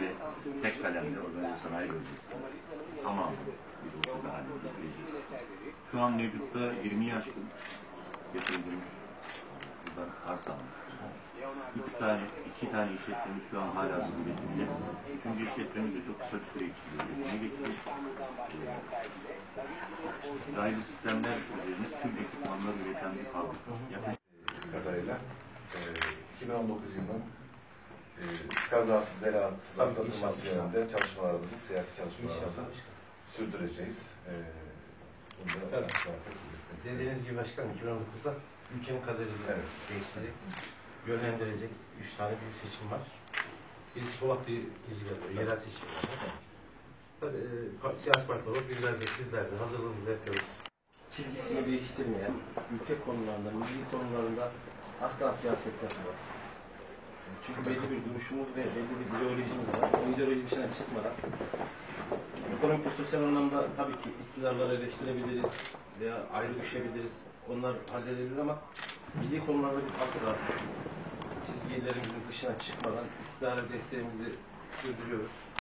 ve tek kalemle organize sanayi bölgesi tamam bir ortada halinde. Şu an mevcutta 20 aşkın getirdiğimiz buradan arsa almış. Üç tane, iki tane işletmemiz şu an hala bu üretimde. Üçüncü işletmemiz de çok kısa bir süre içinde üretime geçecek. Ee, Raylı sistemler üzerine tüm ekipmanları üreten bir fabrika. Yaklaşık kadarıyla e, 2019 yılının e, kazasız belasız atlatılması yönünde çalışmalarımızı, siyasi çalışmalarımızı sürdüreceğiz. E, Evet. Dediğiniz gibi başkanım 2019'da ülkenin kaderini Evet. değiştirecek, yönlendirecek üç tane büyük seçim var. Birisi Polat'la ilgileniyor, yerel seçimler. Tabii e, siyasi partiler olarak bizler de sizler de hazırlığımızı yapıyoruz. Çizgisini değiştirmeyen, ülke konularında, milli konularında asla siyaset yapmıyor. Çünkü belli bir duruşumuz ve belli bir ideolojimiz var. Bu ideoloji dışına çıkmadan ekonomik ve sosyal anlamda tabii ki iktidarları eleştirebiliriz veya ayrı düşebiliriz. Onlar halledilir ama milli konularda biz asla çizgilerimizin dışına çıkmadan iktidara desteğimizi sürdürüyoruz.